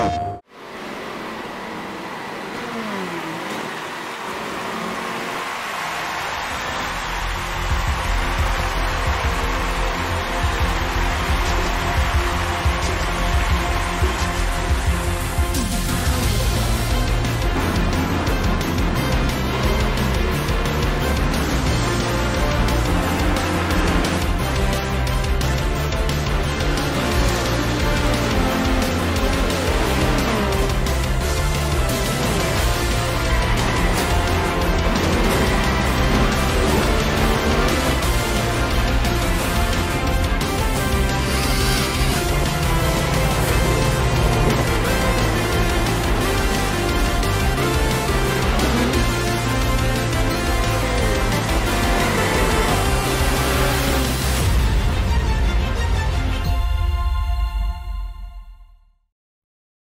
Oh.